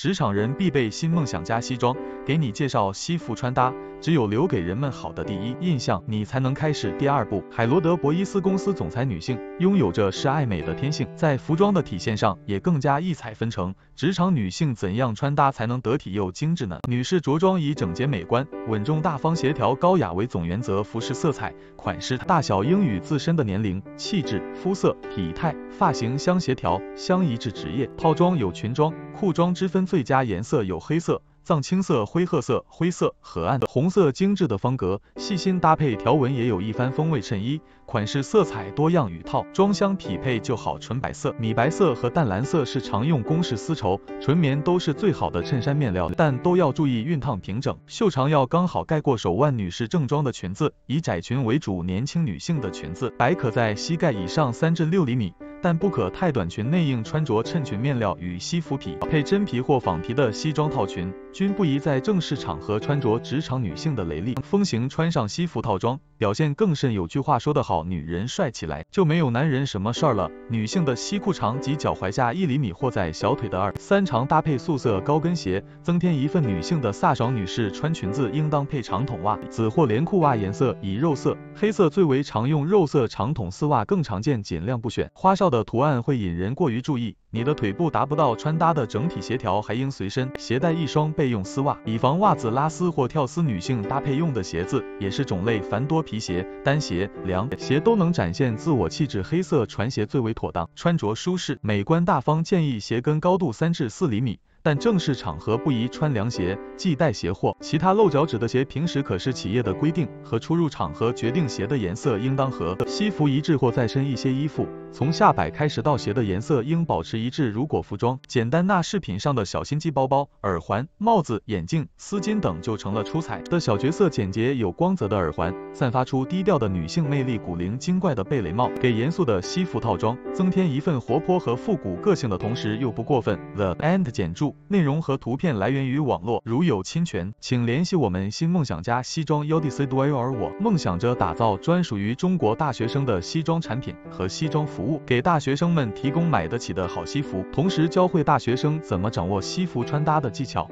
职场人必备新梦想家西装，给你介绍西服穿搭。只有留给人们好的第一印象，你才能开始第二步。海罗德博伊斯公司总裁女性拥有着是爱美的天性，在服装的体现上也更加异彩纷呈。职场女性怎样穿搭才能得体又精致呢？女士着装以整洁美观、稳重大方、协调高雅为总原则，服饰色彩、款式、大小应与自身的年龄、气质、肤色、体态、发型相协调、相一致。职业套装有裙装、裤装之分，最佳颜色有黑色。藏青色、灰褐色、灰色、河岸的红色，精致的方格，细心搭配条纹也有一番风味。衬衣款式色彩多样，与套装相匹配就好。纯白色、米白色和淡蓝色是常用公式丝绸、纯棉都是最好的衬衫面料，但都要注意熨烫平整，袖长要刚好盖过手腕。女士正装的裙子以窄裙为主，年轻女性的裙子白可在膝盖以上三至六厘米。但不可太短裙内应穿着衬裙面料与西服匹配真皮或仿皮的西装套裙，均不宜在正式场合穿着。职场女性的雷厉风行，穿上西服套装，表现更甚。有句话说得好，女人帅起来就没有男人什么事儿了。女性的西裤长及脚踝下一厘米或在小腿的二三长，搭配素色高跟鞋，增添一份女性的飒爽。女士穿裙子应当配长筒袜，紫或连裤袜，颜色以肉色、黑色最为常用。肉色长筒丝袜更常见，尽量不选花哨。的图案会引人过于注意，你的腿部达不到穿搭的整体协调，还应随身携带一双备用丝袜，以防袜子拉丝或跳丝。女性搭配用的鞋子也是种类繁多，皮鞋、单鞋、凉鞋都能展现自我气质，黑色船鞋最为妥当，穿着舒适、美观大方。建议鞋跟高度三至四厘米。但正式场合不宜穿凉鞋，忌带鞋货。其他露脚趾的鞋，平时可是企业的规定和出入场合决定鞋的颜色应当和西服一致或再深一些。衣服从下摆开始到鞋的颜色应保持一致。如果服装简单，那饰品上的小心机包包、耳环、帽子、眼镜、丝巾等就成了出彩的小角色。简洁有光泽的耳环，散发出低调的女性魅力；古灵精怪的贝雷帽，给严肃的西服套装增添一份活泼和复古个性的同时又不过分。The End 简注。内容和图片来源于网络，如有侵权，请联系我们新梦想家西装 U D C Do 而我梦想着打造专属于中国大学生的西装产品和西装服务，给大学生们提供买得起的好西服，同时教会大学生怎么掌握西服穿搭的技巧。